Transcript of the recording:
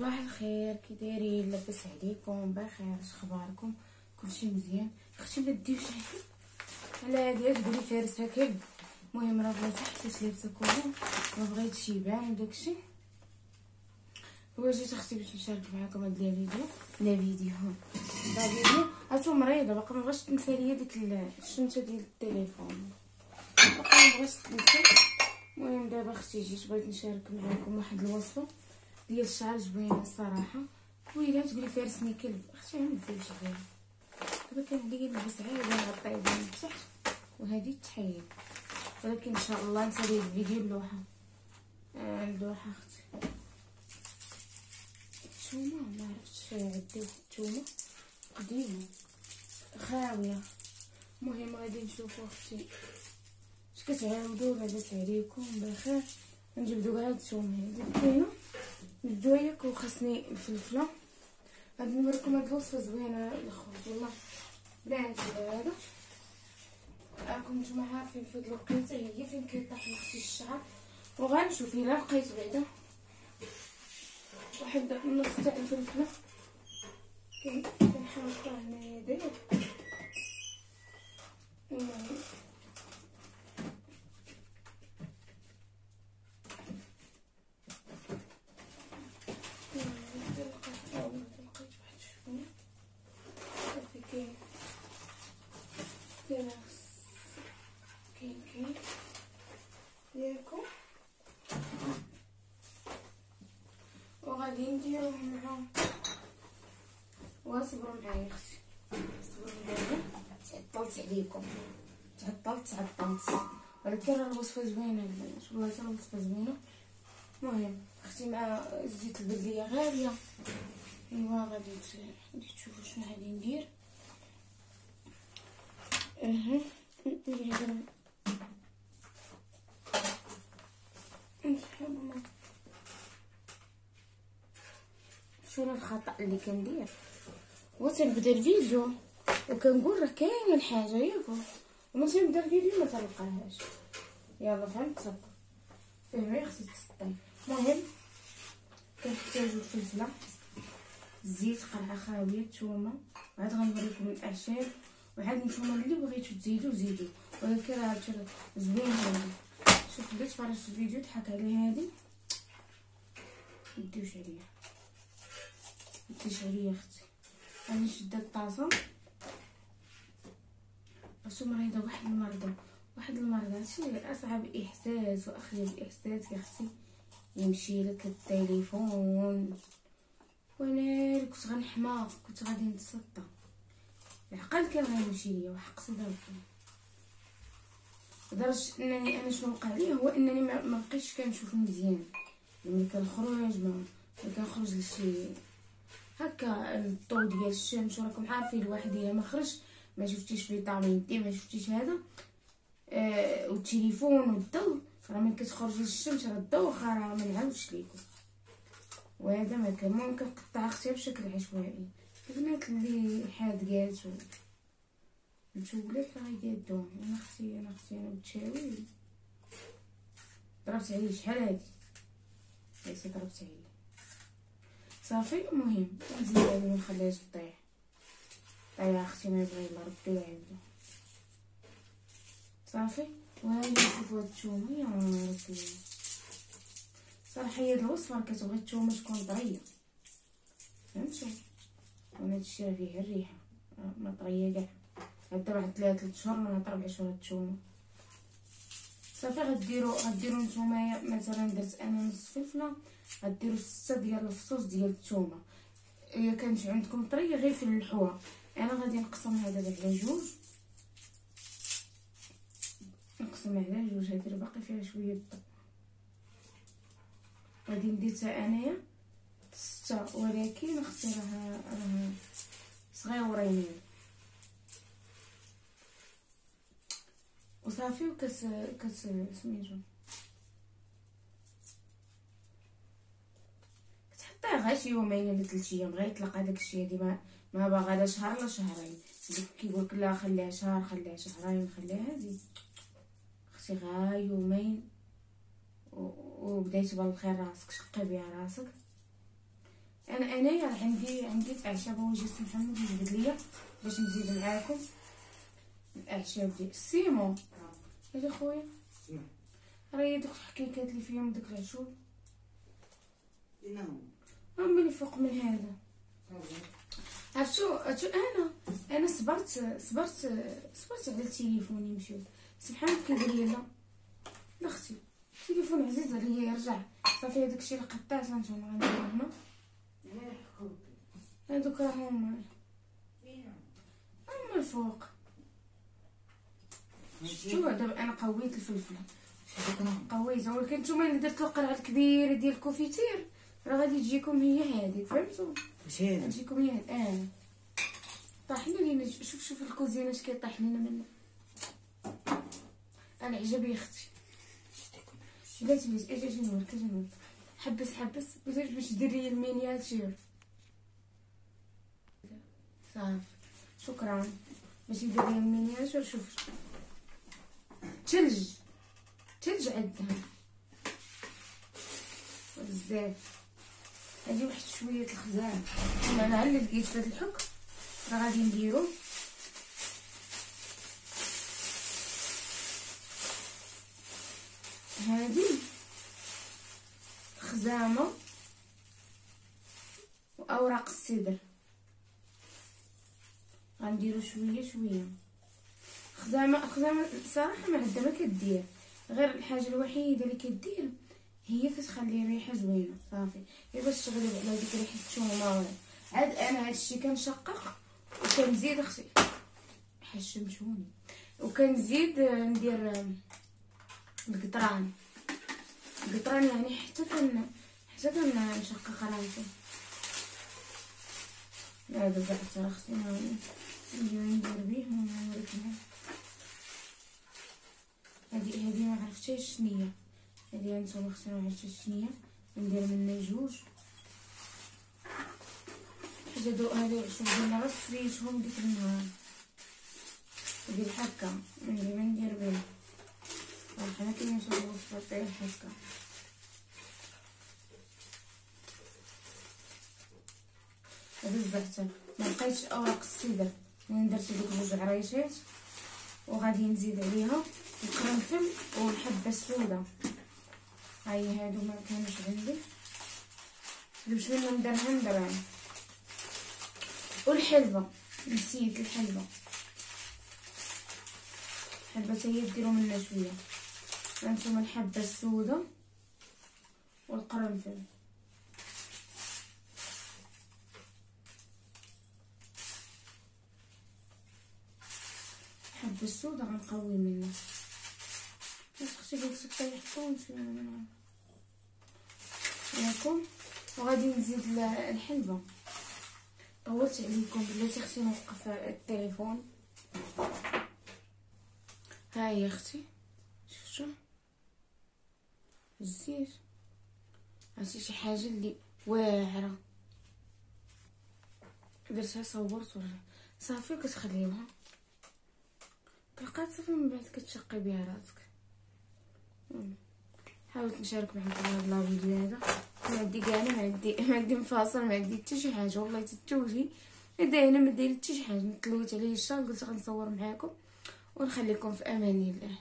صباح الخير كي دايرين لاباس عليكم؟ بخير اش اخباركم؟ كلشي مزيان. أختي ما ديوش على هادي تقولي فارس هكا. المهم راه بغيت حسيت لابسه collant ما بغيتش يبان وداكشي هو جيت أختي باش نشارك معكم هاد الفيديو لا فيديو. لا فيديو. هاتو مريضة باقا ما بغاش تنسى ليا ديك الصدمة ديال التليفون. باقا ما بغاش تنسى. المهم دابا أختي جيت بغيت نشارك معكم واحد الوصفة. ديال الشعر زوينة الصراحة. ويلا تقولي فارسني كلب أختي ما ديرش غير. دابا كندير نلبس عاد نغطي من تحت وهذه التحيد ولكن إن شاء الله نسالي الفيديو اللوحه آه اللوحه أختي. التومه ما عرفتش عندي واحد التومه قديمة. خاوية. المهم غادي نشوفو أختي. اش كتعاودو عليكم بخير. نجبدو هاد التومة. هادي كاينة؟ الدوايك وخاصني الفلفله غادي نوريكم هاد الوصفة زوينة الخبز والله بلا هذا راكم نتوما عارفين في هاد الوقيتة هي فين كيطيح لختي الشعر. وغنشوف إلا لقيت بعدا واحد النص تاع الفلفلة. كنحطها هنايا داير كاين وغادي نديروهم معاهم واصبروا معايا أختي. صبروا معايا. تعطلت عليكم. تعطلت تعطلت. ولكن راه الوصفة زوينة. ان شاء الله حتى الوصفة زوينة. المهم أختي مع الزيت البلدية غالية. أيوا غادي تشوفوا شنو غادي ندير. أها. شنو الخطأ اللي كندير هو تنبدا الفيديو وكنقول راه كاينة الحاجة ياكو. وما تنبدا الفيديو ما تلقاهاش. يلا فهمت؟ فهمي خصك تسطي المهم كنحتاجو الفلفلة الزيت قرعه خاويه الثومه عاد غنوريكم الاعشاب وعاد نتوما اللي بغيتو تزيدو زيدو. ولكن راه زوين هادي. شوف تفرجت في الفيديو ضحك عليه هادي. مديوش عليا مديش عليا أختي أنا شدت الطاسه راسو مريضه واحد المرضى واحد المرضى هادشي اصعب احساس واخيب احساس يا أختي يمشي لك التليفون وأنا كنت غنحماق كنت غادي نتسطى العقل كان غيمشي ليا وحق صدرتي لدرجه انني أنا شنو وقع لي هو انني ما بقيتش كنشوف مزيان ملي كنخرج ما كنخرج لشي هكا الضو ديال الشمس وراكم عارفين الواحد ما خرج ما شفتيش فيتامين دي ما شفتيش هذا. آه والتليفون والضو. راه ملي كتخرج للشمس راه الضو راه ما نعاودش ليكم. وهذا ما كان ممكن قطع أختي بشكل عشوائي. البنات اللي حاد قالت نتولات راه يقادون أنا أختي أنا أختي أنا بتشاوي ضربت عليه شحال هادي ضربت عليه. صافي المهم نزيد ما نخليهاش تطيح طيح. أختي ما يبغي الله ربي يعاودو صافي. وهاي نشوفو هاد الثومه يا ربي. صراحة هي الوصفة كتبغي الثومه تكون طرية. فهمتوا وأنا هادشي فيه الريحة. ما طرية كاع. هدا واحد ثلاثة شهور ولا ربع شهور الثومه صافي غديرو غديرو نتوما مثلا درت أنا نص فلفلة غديرو ستة ديال الفصوص ديال الثومه الا كانت عندكم طرية غير فلحوها أنا غادي نقسمها دابا على جوج. نقسم على جوج هادي باقي فيها شوية الضو غادي حتى أنايا ستة ولكن أختي راه راه صغيورين وصافي وكس كس سميتو كتحطيه غير شي يومين ولا ثلاث أيام غير يطلق هذاك الشيء هادي ما باغا لا شهر لا شهرين. كيقولك لا خليها شهر خليها شهرين خليها هادي. أختي غير يومين وبدايتي بالخير راسك شقي بها راسك. أنا انايا عندي عندي الأعشاب هو جي سي محمد يجبد ليا باش نزيد معاكم. الأعشاب ديال سيمو هادي خويا. سمع راه دوك الحكايات اللي فيهم داك العشوب. هما اللي فوق من هذا. عرفتو؟ عرفتو؟ أنا. أنا صبرت صبرت صبرت على التليفون سبحان كيدير لي لا. لا أختي. التليفون عزيز عليا يرجع. صافي هذاك الشيء اللي قطعت هانتوما غنديرو هنا هادوك راهم. هما الفوق. شفتو دابا أنا قويت الفلفله قويتها ولكن نتوما الا درتو القرعه الكبيرة ديال الكوفيتير. راه غادي تجيكم هي هذه فهمتوا هذا تجيكم هي هذه آه. طاح لينا. شوف شوف الكوزينة اش كيطيح لنا منه أنا عجبني أختي بلاتي بلاتي. أجي أجي نوريك أجي نوريك حبس حبس. باش باش دير لي miniature صافي. شكرا. باش يدير لي miniature شوف. تلج تلج عندها بزاف. هادي واحد شوية الخزان. أنا على لقيت هاد الحك. راه غادي نديرو. هادي خزامة وأوراق السدر غنديرو شوية شوية. خزامه خزامة صراحة ما عندها ما كدير. غير الحاجة الوحيدة اللي كدير هي كتخلي الريحه زوينة صافي. غير باش تغلب على ديك ريحة الثومه عاد أنا هادشي كنشقق وكنزيد أختي حشمتوني وكنزيد ندير القطران. القطران يعني حتى كن حتى كنشقق راسي. هذا زعتر أختي هاني ندير ندير بيه. ونوريكم هادي هادي ما عرفتيش شنيا هادي هانتوما أختي ما عرفتيش شنيا ندير منها جوج. حاجة دو هادي شوف ديالنا غير فريتهم ديك النهار. ديال هكا ندير ما ندير بيه حنا كنشربو في الطيب هكا هذا الزعتر ما لقيتش أوراق السدر يعني درت دوك جوج عريشات وغادي نزيد عليها القرنفل والحبه السوداء هاي هادو ما كانوش عندي. درت منهم درهم درهم. والحلبة. نسيت الحلبة. الحلبة هي ديروا منها شوية. هانتوما الحبه السوداء والقرنفل. الحبه السوداء غنقوي منها بس أختي قلت لك شوية منها ياكم وغادي نزيد ال- الحلبة. طولت عليكم بلاتي أختي نوقف التليفون. ها هي أختي. شفتو؟ الزيت. عرفتي شي حاجة اللي واعرة. درتها صورت صافي وكتخليوها تلقات صافي من بعد كتشقي بها راسك. حاولت نشارك معكم هذا لا فيديو هذا. ما عندي كاع ما عندي ما عندي مفاصل ما عندي حتى شي حاجة. والله تتوجي دايره ما دايره حتى شي حاجة. تلويت عليه الشهر قلت غنصور معاكم ونخليكم في أمان الله.